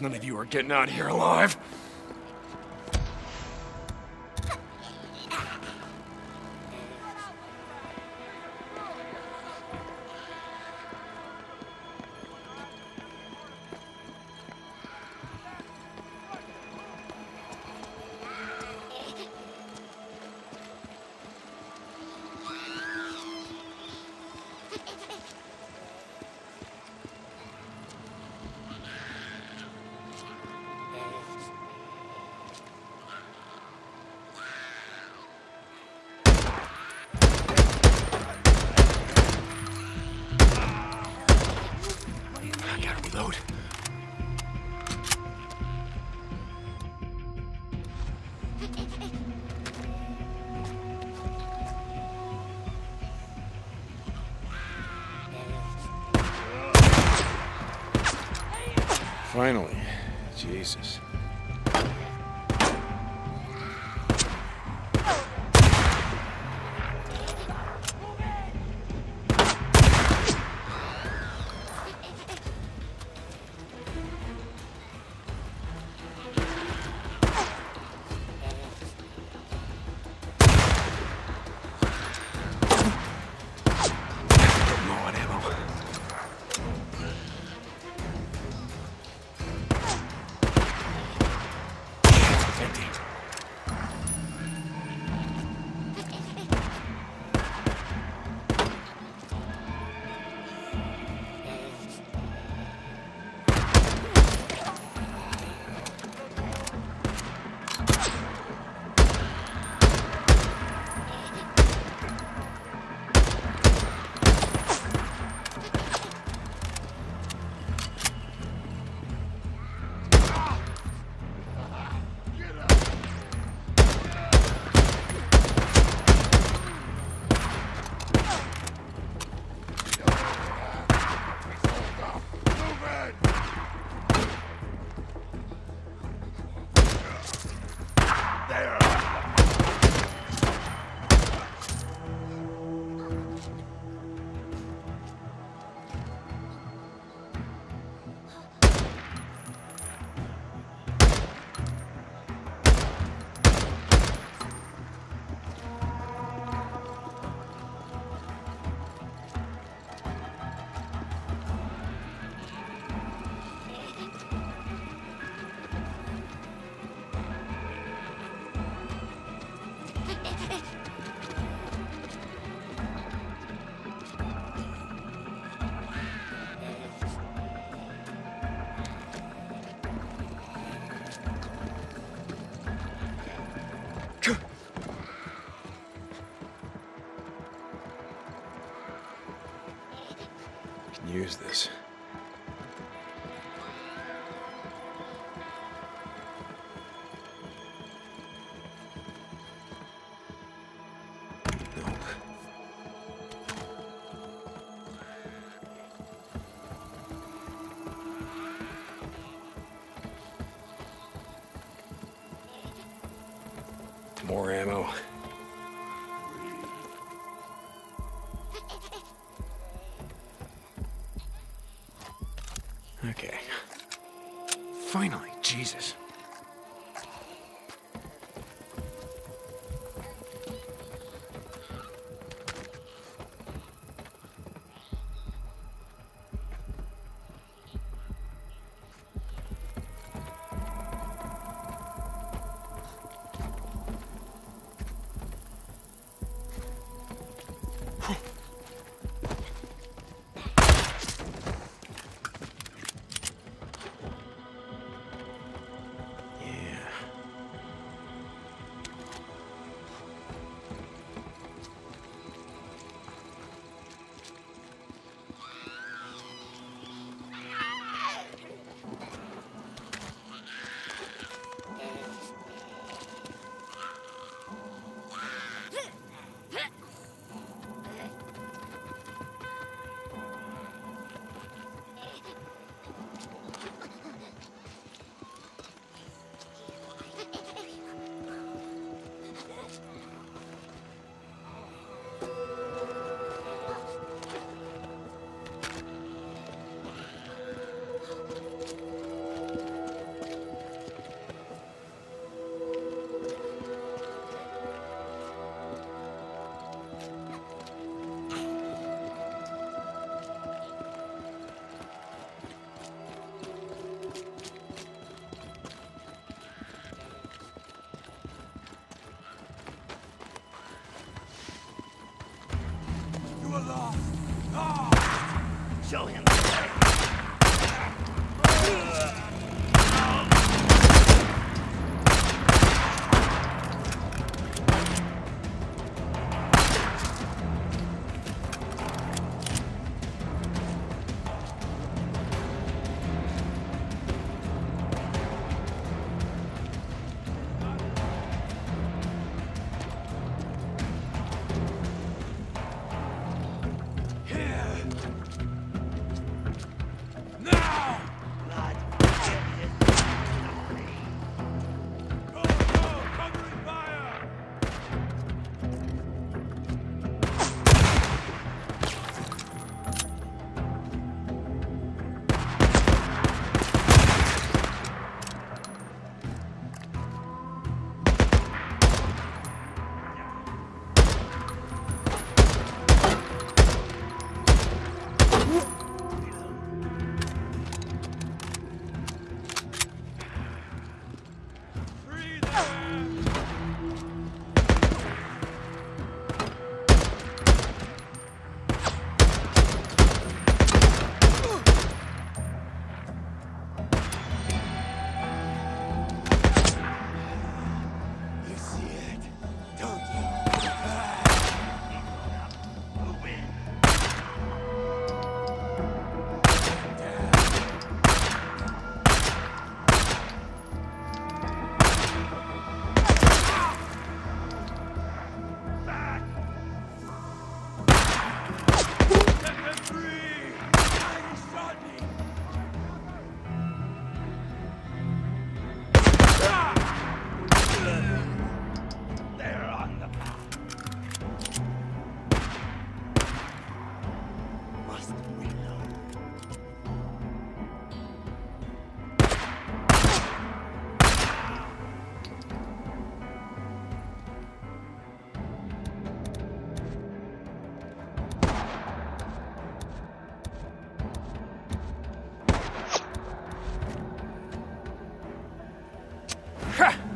None of you are getting out of here alive. Reload. Finally. Jesus. Can use this. More ammo. Jesus. 是。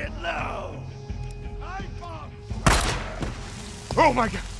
Get! Oh my god!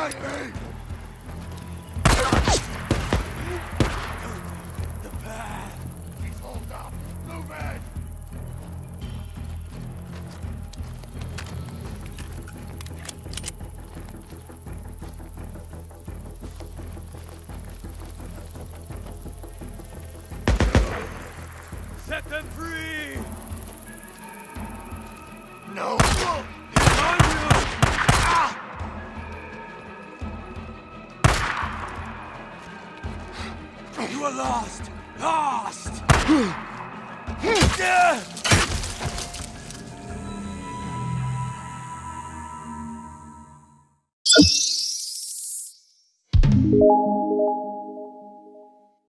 Got me! The path. Please hold up. Move it. Set them free! No! Lost! Lost!